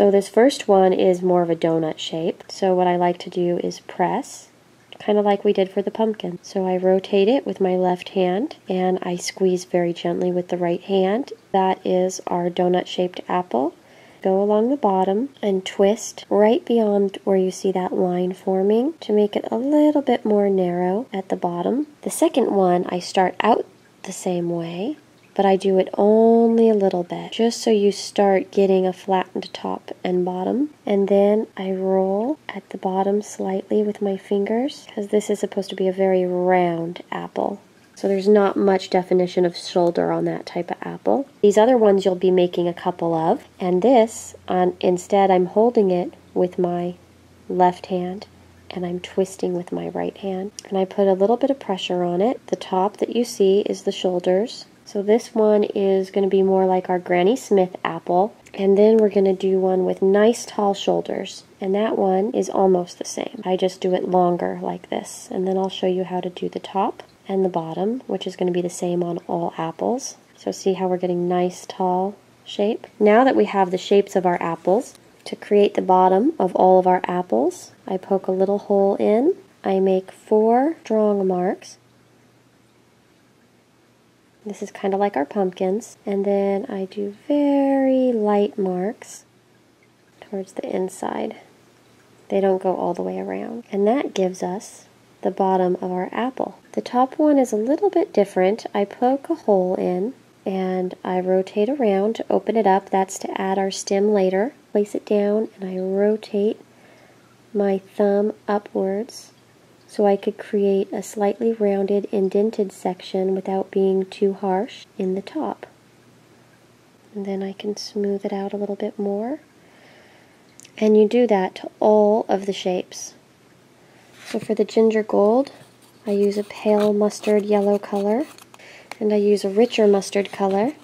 So this first one is more of a donut shape. So what I like to do is press, kind of like we did for the pumpkin. So I rotate it with my left hand and I squeeze very gently with the right hand. That is our donut shaped apple. Go along the bottom and twist right beyond where you see that line forming to make it a little bit more narrow at the bottom. The second one I start out the same way but I do it only a little bit, just so you start getting a flattened top and bottom. And then I roll at the bottom slightly with my fingers, because this is supposed to be a very round apple. So there's not much definition of shoulder on that type of apple. These other ones you'll be making a couple of, and this, on, instead I'm holding it with my left hand and I'm twisting with my right hand. And I put a little bit of pressure on it. The top that you see is the shoulders. So this one is going to be more like our Granny Smith apple. And then we're going to do one with nice tall shoulders. And that one is almost the same. I just do it longer like this. And then I'll show you how to do the top and the bottom, which is going to be the same on all apples. So see how we're getting nice tall shape. Now that we have the shapes of our apples, to create the bottom of all of our apples, I poke a little hole in. I make four strong marks this is kind of like our pumpkins. And then I do very light marks towards the inside. They don't go all the way around. And that gives us the bottom of our apple. The top one is a little bit different. I poke a hole in and I rotate around to open it up. That's to add our stem later. Place it down and I rotate my thumb upwards so I could create a slightly rounded indented section without being too harsh in the top. And then I can smooth it out a little bit more. And you do that to all of the shapes. So for the ginger gold, I use a pale mustard yellow color, and I use a richer mustard color.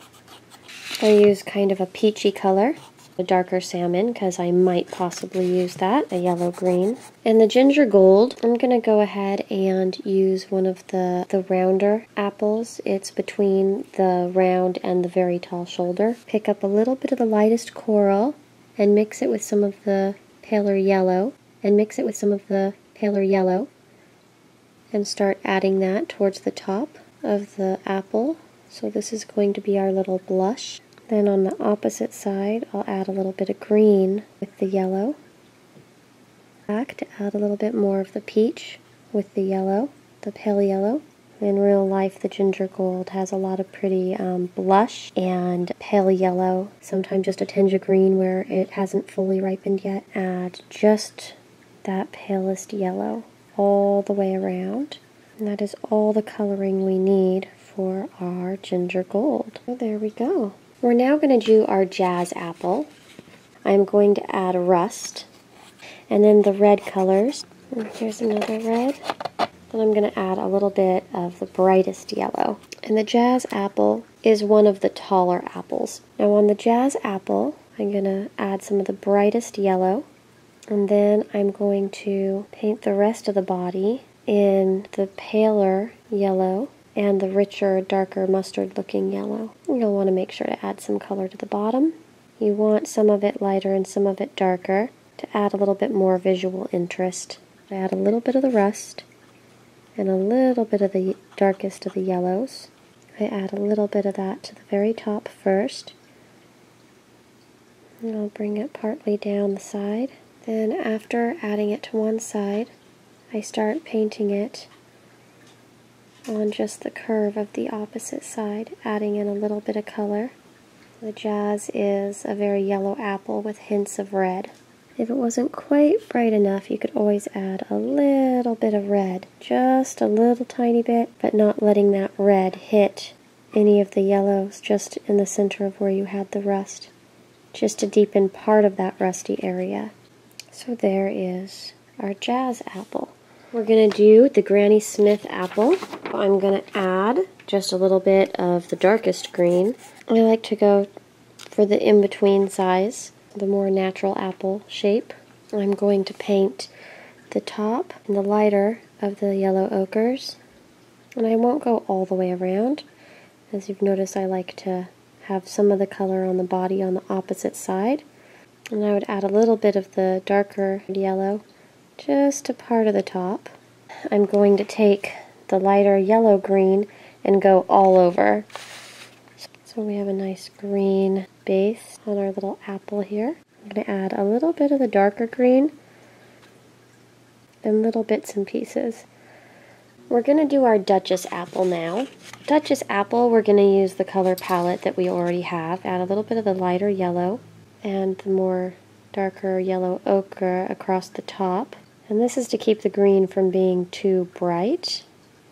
I use kind of a peachy color a darker salmon because I might possibly use that, a yellow green. And the ginger gold, I'm going to go ahead and use one of the, the rounder apples. It's between the round and the very tall shoulder. Pick up a little bit of the lightest coral and mix it with some of the paler yellow and mix it with some of the paler yellow and start adding that towards the top of the apple. So this is going to be our little blush. Then on the opposite side, I'll add a little bit of green with the yellow. Back to add a little bit more of the peach with the yellow, the pale yellow. In real life, the ginger gold has a lot of pretty um, blush and pale yellow, sometimes just a tinge of green where it hasn't fully ripened yet. Add just that palest yellow all the way around. And that is all the coloring we need for our ginger gold. So there we go. We're now going to do our jazz apple. I'm going to add rust and then the red colors. And here's another red. Then I'm going to add a little bit of the brightest yellow. And the jazz apple is one of the taller apples. Now on the jazz apple, I'm going to add some of the brightest yellow. And then I'm going to paint the rest of the body in the paler yellow and the richer, darker mustard looking yellow. You'll want to make sure to add some color to the bottom. You want some of it lighter and some of it darker to add a little bit more visual interest. I add a little bit of the rust and a little bit of the darkest of the yellows. I add a little bit of that to the very top first. And I'll bring it partly down the side. Then after adding it to one side, I start painting it on just the curve of the opposite side, adding in a little bit of color. The Jazz is a very yellow apple with hints of red. If it wasn't quite bright enough, you could always add a little bit of red, just a little tiny bit, but not letting that red hit any of the yellows just in the center of where you had the rust, just to deepen part of that rusty area. So there is our jazz apple. We're going to do the Granny Smith apple. I'm going to add just a little bit of the darkest green. I like to go for the in-between size, the more natural apple shape. I'm going to paint the top and the lighter of the yellow ochres. And I won't go all the way around. As you've noticed, I like to have some of the color on the body on the opposite side. And I would add a little bit of the darker yellow just a part of the top. I'm going to take the lighter yellow green and go all over. So we have a nice green base on our little apple here. I'm going to add a little bit of the darker green in little bits and pieces. We're going to do our Duchess apple now. Duchess apple, we're going to use the color palette that we already have. Add a little bit of the lighter yellow and the more darker yellow ochre across the top. And this is to keep the green from being too bright.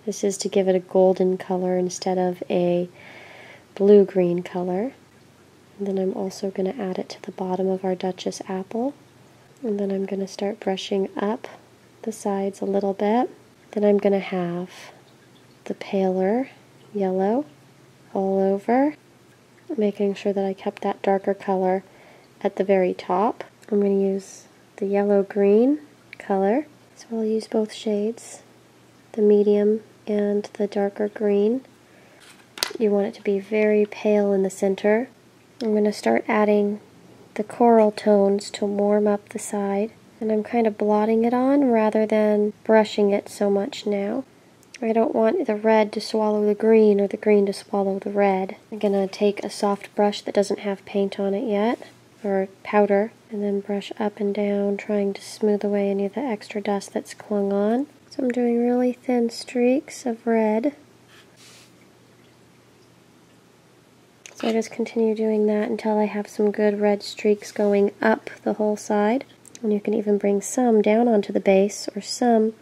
This is to give it a golden color instead of a blue-green color. And then I'm also going to add it to the bottom of our Duchess apple. And then I'm going to start brushing up the sides a little bit. Then I'm going to have the paler yellow all over, making sure that I kept that darker color at the very top. I'm going to use the yellow-green color, so I'll use both shades, the medium and the darker green. You want it to be very pale in the center. I'm going to start adding the coral tones to warm up the side and I'm kind of blotting it on rather than brushing it so much now. I don't want the red to swallow the green or the green to swallow the red. I'm going to take a soft brush that doesn't have paint on it yet, or powder, and then brush up and down trying to smooth away any of the extra dust that's clung on. So I'm doing really thin streaks of red. So I just continue doing that until I have some good red streaks going up the whole side. And you can even bring some down onto the base or some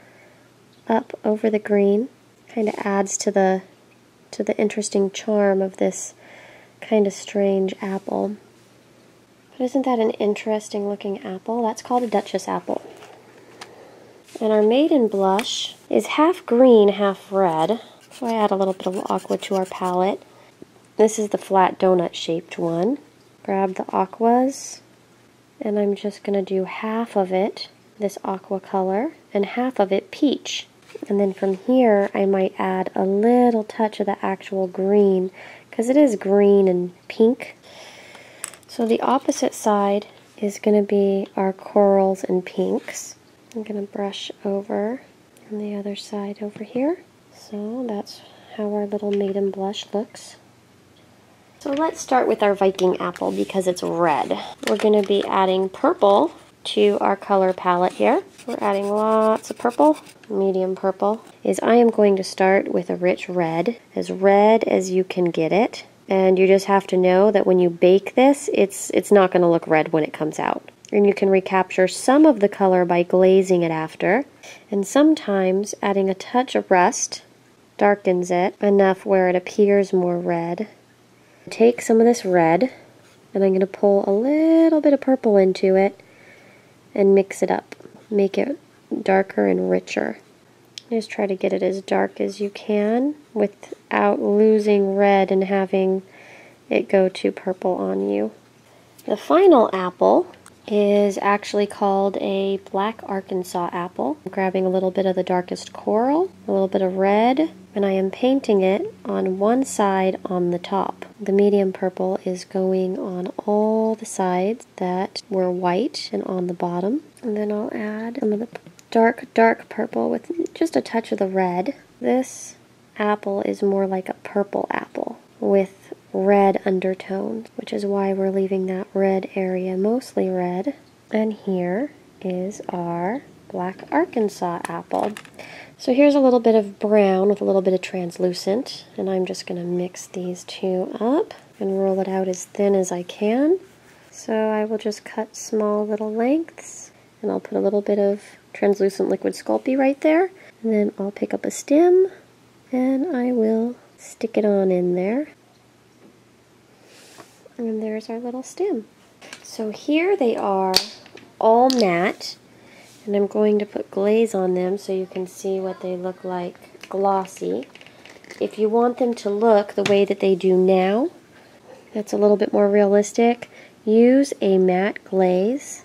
up over the green. Kind of adds to the to the interesting charm of this kind of strange apple. But isn't that an interesting looking apple? That's called a Duchess apple. And our Maiden Blush is half green, half red. So I add a little bit of aqua to our palette. This is the flat donut shaped one. Grab the aquas and I'm just going to do half of it this aqua color and half of it peach and then from here I might add a little touch of the actual green because it is green and pink so the opposite side is going to be our corals and pinks I'm going to brush over on the other side over here so that's how our little maiden blush looks so let's start with our Viking apple because it's red. We're going to be adding purple to our color palette here. We're adding lots of purple, medium purple, is I am going to start with a rich red, as red as you can get it. And you just have to know that when you bake this, it's, it's not going to look red when it comes out. And you can recapture some of the color by glazing it after. And sometimes adding a touch of rust darkens it enough where it appears more red take some of this red and I'm going to pull a little bit of purple into it and mix it up. Make it darker and richer. Just try to get it as dark as you can without losing red and having it go too purple on you. The final apple is actually called a black Arkansas apple. I'm grabbing a little bit of the darkest coral, a little bit of red, and I am painting it on one side on the top. The medium purple is going on all the sides that were white and on the bottom. And then I'll add some of the dark, dark purple with just a touch of the red. This apple is more like a purple apple with red undertones, which is why we're leaving that red area mostly red. And here is our black Arkansas apple. So here's a little bit of brown with a little bit of translucent, and I'm just going to mix these two up and roll it out as thin as I can. So I will just cut small little lengths, and I'll put a little bit of translucent liquid Sculpey right there, and then I'll pick up a stem, and I will stick it on in there. And there's our little stem. So here they are all matte. And I'm going to put glaze on them so you can see what they look like glossy. If you want them to look the way that they do now, that's a little bit more realistic, use a matte glaze